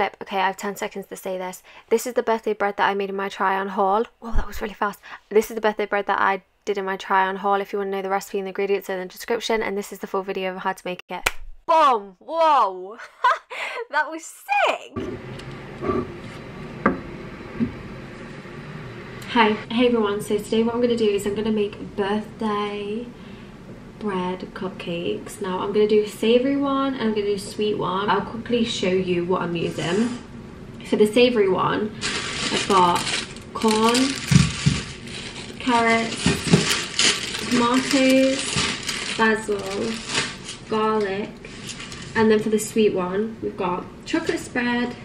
flip. Okay, I have 10 seconds to say this. This is the birthday bread that I made in my try on haul. Whoa, that was really fast. This is the birthday bread that I did in my try on haul. If you want to know the recipe and the ingredients in the description, and this is the full video of how to make it. Boom! Whoa! that was sick! Hi, hey everyone. So today what I'm going to do is I'm going to make birthday bread cupcakes. Now I'm going to do a savoury one and I'm going to do a sweet one. I'll quickly show you what I'm using. For the savoury one, I've got corn, carrots, tomatoes, basil, garlic, and then for the sweet one, we've got chocolate spread,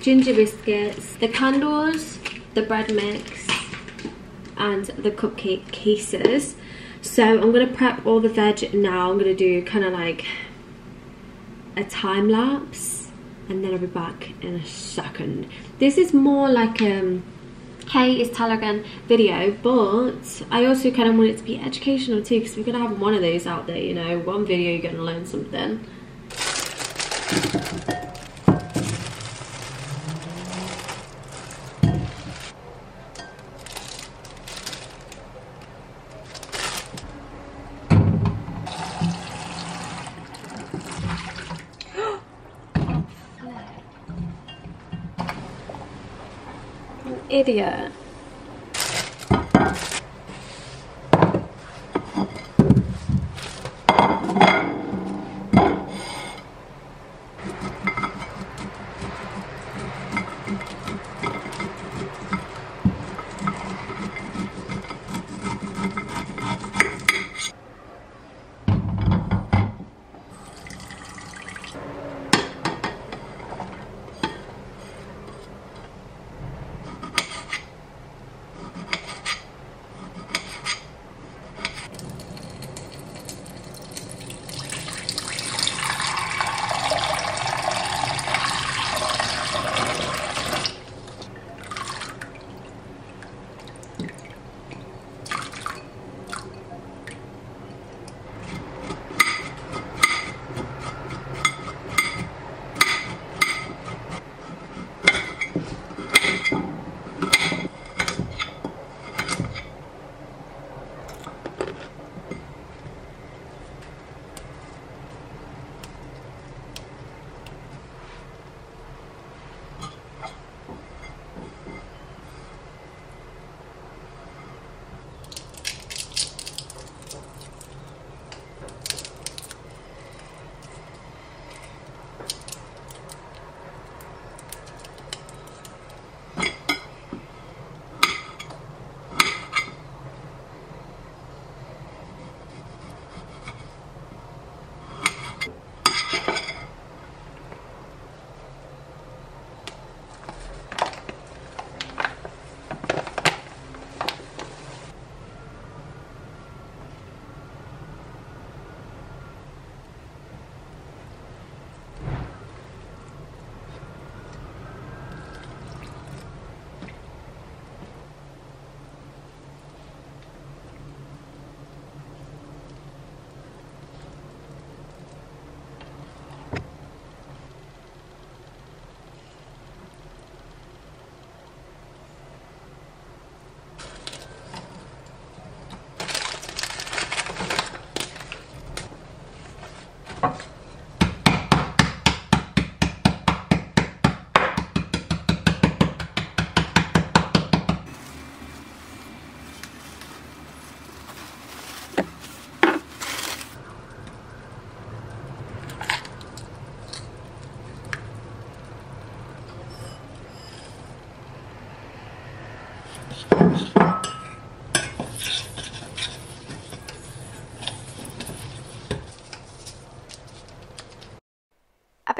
ginger biscuits, the candles, the bread mix and the cupcake cases. So I'm going to prep all the veg now. I'm going to do kind of like a time lapse and then I'll be back in a second. This is more like um hey it's Talagan video but I also kind of want it to be educational too because we're going to have one of those out there you know one video you're going to learn something. Idiot.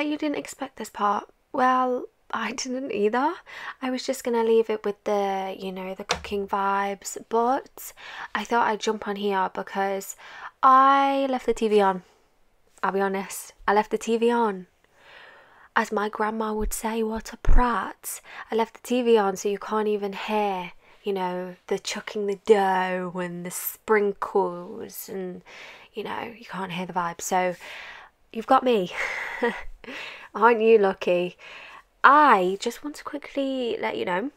You didn't expect this part. Well, I didn't either. I was just gonna leave it with the, you know, the cooking vibes, but I thought I'd jump on here because I left the TV on. I'll be honest, I left the TV on. As my grandma would say, what a prat. I left the TV on so you can't even hear, you know, the chucking the dough and the sprinkles and, you know, you can't hear the vibe. So you've got me. Aren't you lucky? I just want to quickly let you know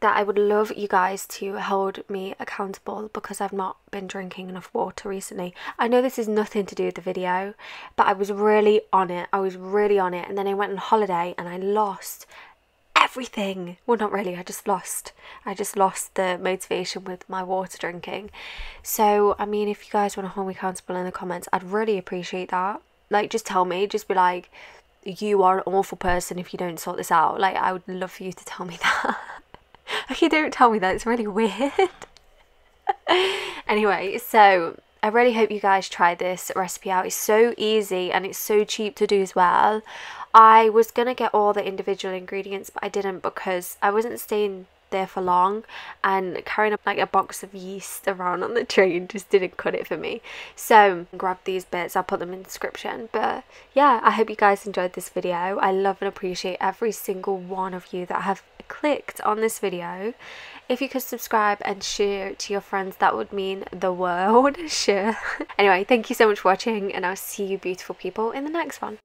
that I would love you guys to hold me accountable because I've not been drinking enough water recently. I know this is nothing to do with the video, but I was really on it. I was really on it. And then I went on holiday and I lost everything. Well, not really. I just lost. I just lost the motivation with my water drinking. So, I mean, if you guys want to hold me accountable in the comments, I'd really appreciate that. Like, just tell me. Just be like, you are an awful person if you don't sort this out. Like, I would love for you to tell me that. okay, don't tell me that, it's really weird. anyway, so I really hope you guys try this recipe out. It's so easy and it's so cheap to do as well. I was gonna get all the individual ingredients, but I didn't because I wasn't staying there for long and carrying up like a box of yeast around on the train just didn't cut it for me. So grab these bits i'll put them in the description. But yeah i hope you guys enjoyed this video. I love and appreciate every single one of you that have clicked on this video. If you could subscribe and share to your friends that would mean the world. Sure. Anyway thank you so much for watching and i'll see you beautiful people in the next one